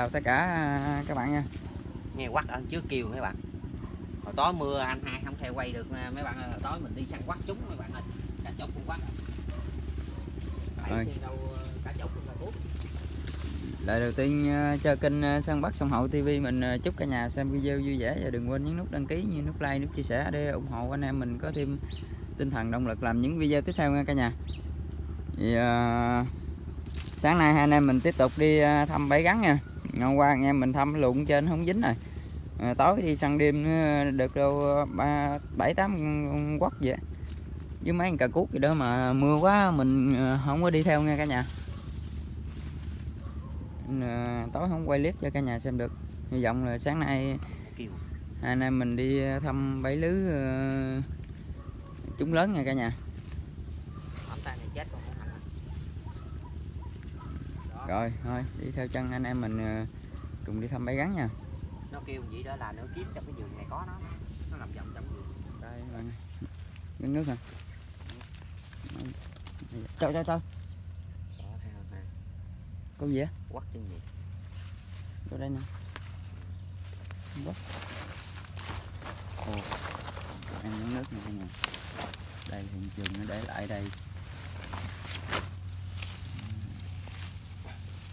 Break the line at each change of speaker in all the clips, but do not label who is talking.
chào tất cả ờ, các bạn nha.
Nghe quắt ơn trước kêu mấy bạn. Hồi tối mưa anh hai không thể quay được à, mấy bạn ơi hồi tối mình đi săn quắt chúng mấy bạn ơi. Cả chốt cũng quắt
Rồi. Lời đầu tiên cho kênh săn bắt sông hậu tv mình chúc cả nhà xem video vui vẻ và đừng quên nhấn nút đăng ký như nút like nút chia sẻ để ủng hộ anh em mình có thêm tinh thần động lực làm những video tiếp theo nha cả nhà. Thì ờ, sáng nay hai anh em mình tiếp tục đi thăm bẫy gắn nha hôm qua anh em mình thăm lụng trên không dính rồi. Ờ, tối đi săn đêm được đâu ờ, ba bảy tám quất vậy. Với mấy con cà cuốc gì đó mà mưa quá mình ờ, không có đi theo nha cả nhà. Ờ, tối không quay clip cho cả nhà xem được. Hy vọng là sáng nay hai anh em mình đi thăm bẫy lứ ờ, chúng lớn nha cả nhà
ấm tay này chết còn không hành đó
rồi thôi đi theo chân anh em mình ờ, cùng đi thăm bẫy gắn nha.
Nó kêu vậy đó là nó kiếm trong cái giường này có nó. Nó làm vòng trong giường
đây bạn. Miếng nước nè. Trời trời trời. Có gì á?
Quắt chân gì
Vô đây nè. Bốc Ồ Em uống nước nè. Cả nhà Đây hiện trường nó để lại đây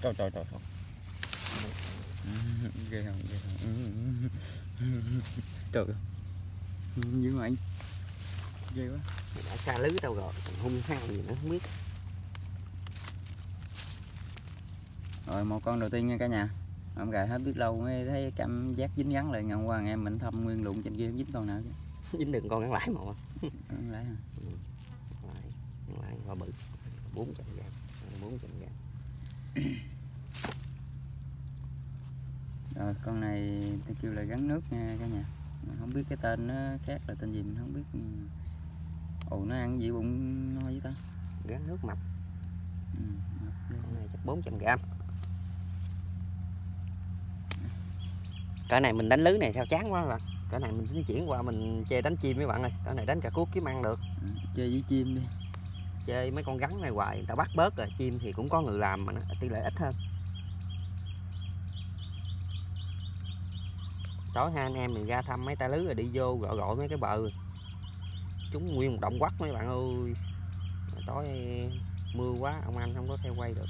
Trời trời trời trời Ghê không ghê không Trời Dữ mà anh Ghê quá
đã xa lưới đâu rồi còn hung hăng gì nữa không biết
Rồi một con đầu tiên nha cả nhà Ông gài hết biết lâu mới thấy cảm giác dính gắn lại ngày hôm qua em mình thăm nguyên lụng trên kia dính con nào chứ
dính đừng con ngắn lãi mà
Không lẽ hả?
lại lại qua bự bốn trăm gram bốn trăm gram
Con này tôi kêu là gắn nước nha cả nhà. Không biết cái tên nó khác là tên gì mình không biết. Ồ nó ăn cái gì bụng no với ta?
Gắn nước mập.
Ừ, mập
con này chắc 400 gram. Cái này mình đánh lưới này sao chán quá bạn cái này mình chuyển qua mình chơi đánh chim mấy bạn ơi. Cái này đánh cả cuốc kiếm ăn được.
Ừ, Chơi với chim đi.
Chơi mấy con gắn này hoài người ta bắt bớt rồi chim thì cũng có người làm mà nó tỷ lệ ít hơn tối hai anh em mình ra thăm mấy ta lưới rồi đi vô gọi gọi mấy cái bờ. Chúng nguyên một động quắt mấy bạn ơi. Tối mưa quá ông anh không có theo quay được.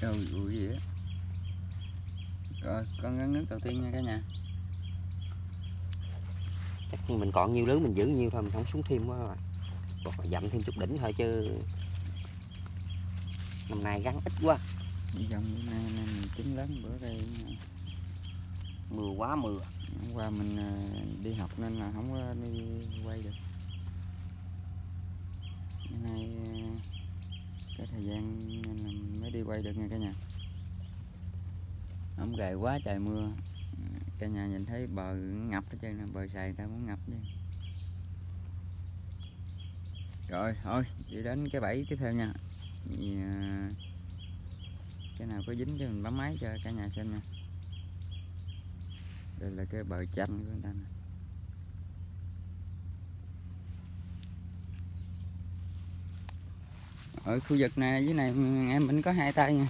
Trời ui gì Rồi con gắn nước đầu tiên nha cả nhà.
Chắc mình còn nhiêu lưới mình giữ nhiêu thôi mình không xuống thêm quá rồi. Dặm thêm chút đỉnh thôi chứ. Năm nay gắn ít quá
Đi dòng bữa nay anh em mình trứng lớn bữa đây
mưa quá mưa.
Hôm qua mình ờ, đi học nên là không có đi quay được. Bữa nay ờ, cái thời gian nên là mới đi quay được nha cả nhà. Không gầy quá trời mưa. Cả nhà nhìn thấy bờ ngập hết trơn nè, bờ xài ta muốn ngập đi. Rồi thôi đi đến cái bẫy tiếp theo nha. Ờ, cái nào có dính cho mình bấm máy cho cả nhà xem nha. Đây là cái bờ chanh của người ta nè. Ở khu vực này, dưới này em mình có hai tay nha.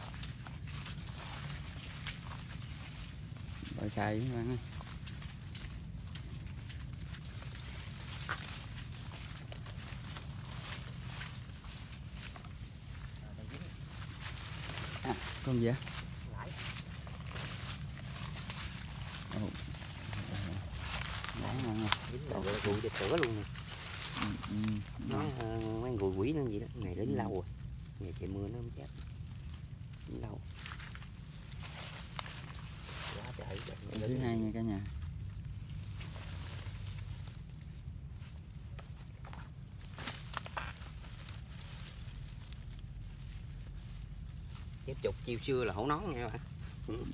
Bờ xài các bạn ơi. À, con gì á
dính đầu gùi cửa luôn
Ừ, ừ.
nó ờ, gùi quỷ nó gì đó. Này đến lâu rồi. Ngày trời mưa nó không chết. Đến lâu. Quá trời
thứ hai nha cả nhà
chục chiều xưa là hổ nón nha bạn Ừ.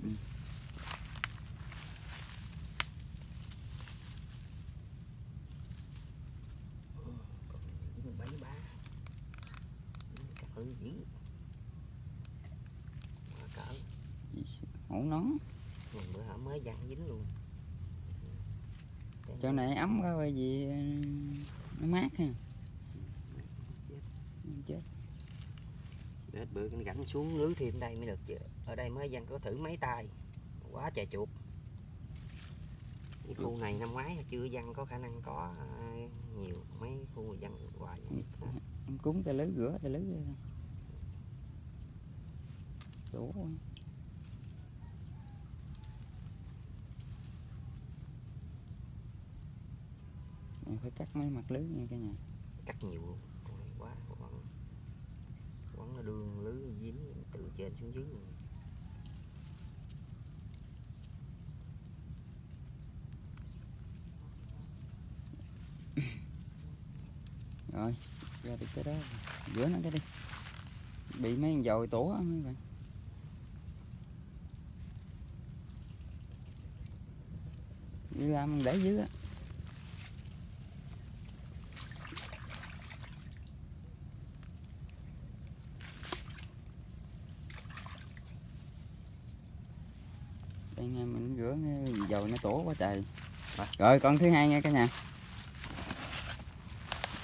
Bảy ba
hổ nón.
Bữa hả mới văng dính luôn
chỗ này ấm quá, bởi vì nó mát ha
chết.
Không chết
để bữa anh gánh xuống lưới thêm đây mới được chứ. Ở đây mới dân có thử mấy tay. Quá trời chuột. Cái khu này năm ngoái chưa dân có khả năng có à, nhiều. Mấy khu dân hoài
em cúng tay lưới rửa tay lưới đủ phải cắt mấy mặt lưới nha cả nhà.
Cắt nhiều luôn. Này quá quấn là nó đường, lưới dính từ trên xuống dưới luôn.
rồi, ra được cái đó. Rửa nó cái đi. Bị mấy con dồi tổ á, mấy bạn. Đi làm, để dưới á đây cái dầu nó tổ quá trời. Rồi con thứ hai nha cả nhà.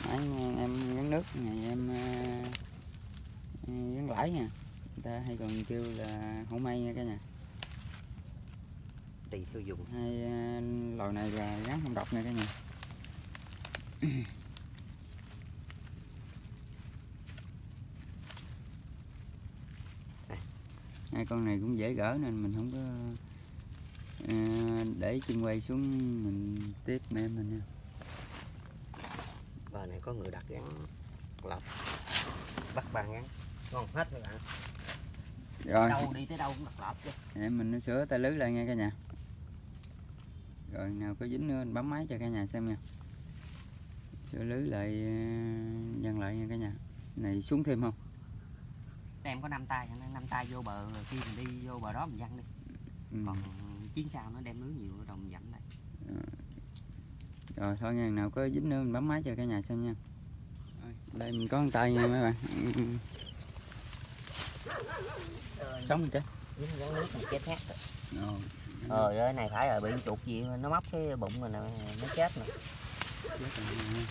Đấy, em gắn nước này em gắn lãi nha. Người ta hay còn kêu là hổ mây nha cả nhà.
Tùy tiêu dùng.
Hai uh, lò này là gắn không độc nha cả nhà. Hai con này cũng dễ gỡ nên mình không có uh, để chân quay xuống mình tiếp mẹ mình nha.
Bờ này có người đặt gắn lọc bắt bàn gắn ngon hết các bạn.
Rồi.
Đâu đi tới đâu cũng đặt lọc chứ.
Em mình nó sửa tay lưới lại nha cả nhà. Rồi nào có dính nữa anh bấm máy cho cả nhà xem nha. Sửa lưới lại dần lại nha cả nhà. Này xuống thêm không?
Em có năm tay năm tay vô bờ khi mình đi vô bờ đó mình văng đi.
Ừ.
còn chuyến sau nó đem lưới nhiều rồi mình dặn lại.
Rồi thôi nha nào có dính nữa mình bấm máy cho cả nhà xem nha. Rồi, đây mình có con tay nha mấy bạn. Sống mình chết
dính gắn nước mình chết hết rồi. Ờ cái này phải là bị chuột gì nó móc cái bụng mình nè nó chết nè.
Rồi.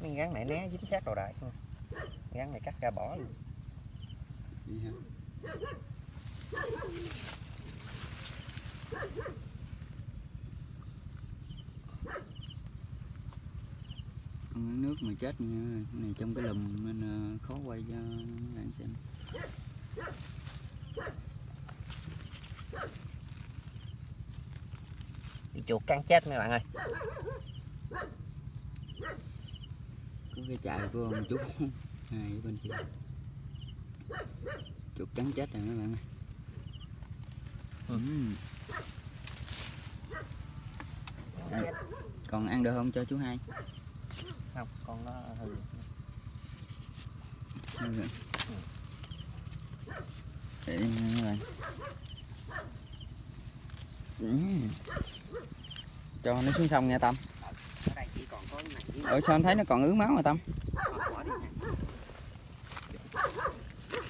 miếng gắn này né dính sát đầu đại gắn này cắt ra bỏ luôn
Vậy hả? con uống nước mà chết nha. Này trong cái lùm nên là khó quay cho mấy bạn xem.
Bị chuột cắn chết mấy bạn ơi.
Có cái chạy của ông chú. Hai ở bên kia. Chuột cắn chết rồi mấy bạn ơi.
Ừ.
À, còn ăn được không cho chú hai
không con nó hư
để cho nó xuống sông nha tâm.
Ở đây chỉ còn có cái này với
Ủa sao anh thấy nó còn ứ máu mà tâm?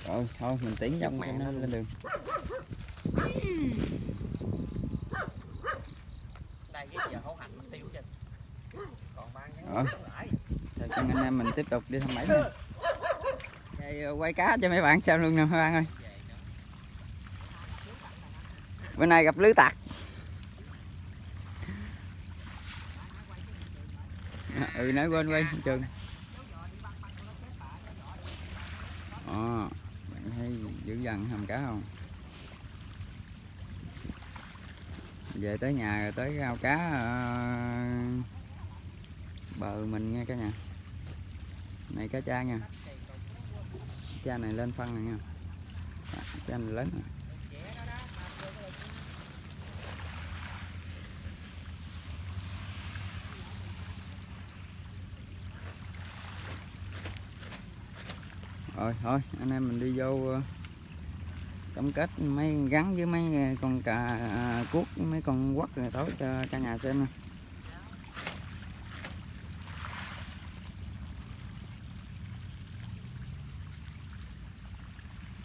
Rồi thôi mình tiến dòng
mẹ
cho nó lên đường.
Đây cái giờ hấu hành nó tiêu chứ Ờ. còn
Rồi. anh em mình tiếp tục đi thăm bẫy nha. Đây, ờ, quay cá cho mấy bạn xem luôn nè mấy bạn ơi. Bữa nay gặp lưới tạc. Ờ, ừ nói quên quay trường ờ bạn thấy dữ dằn hầm cá không? Về tới nhà rồi tới ao cá uh bờ mình nha cả nhà. Này cá cha nha. Cha này lên phân này nha. Cha này lớn rồi. rồi thôi anh em mình đi vô ờ, tổng kết mấy gắn với mấy con cà à, cuốc mấy con quất rồi tối cho cả nhà xem nè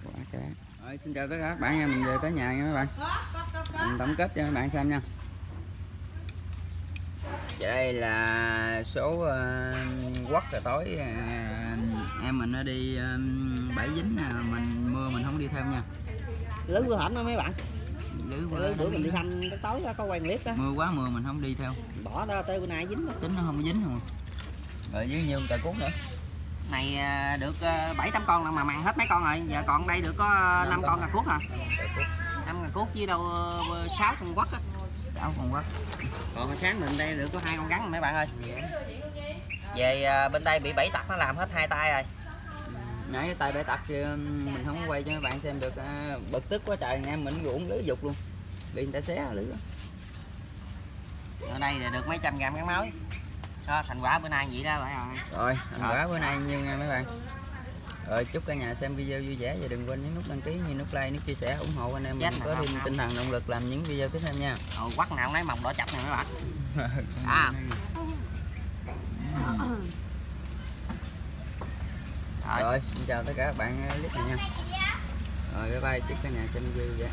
quả cá rồi xin chào tất cả các bạn nha mình về tới nhà nha các bạn. Mình tổng kết cho các bạn xem nha. Đây là số uh, quất rồi tối uh, em mình nó đi um, bẫy dính nè mình mưa mình không đi theo nha.
Lưới bữa hổm đó mấy bạn.
Lưới
lưới bữa
không
mình
đi.
thăm tới tối đó, có quen clip đó
mưa quá mưa mình không đi theo.
Bỏ đó tới bữa nay dính đó.
tính nó không dính không rồi với nhiều cà cuốc nữa
này à, được à, bảy tám con là mà mặn hết mấy con rồi. Giờ còn đây được có
Năm
năm
con
con cà cuốc hả? Năm cà cuốc với đâu sáu con quất á.
Sáu con quất.
Còn hồi sáng mình đây được có hai con rắn mấy bạn ơi. Về à, bên đây bị bảy tặc nó làm hết hai tay rồi.
Nãy tay bể tặc mình không quay cho mấy bạn xem được à, bực tức quá trời. Em mình ruộng lưới dục luôn. Bị người ta xé lưới
ở đây là được mấy trăm gram cắn máu đó thành quả bữa nay vậy đó phải rồi
rồi thành quả bữa nay nhiêu nha mấy bạn. Rồi chúc cả nhà xem video vui vẻ và đừng quên nhấn nút đăng ký như nút like nút chia sẻ ủng hộ anh em mình có thêm tinh thần động lực làm những video tiếp theo nha.
Ồ, quắt nào lấy mồng đỏ chập này mấy bạn. À. rồi
rồi. xin chào tất cả các bạn clip này nha. Rồi bye bye chúc cả nhà xem video vui vẻ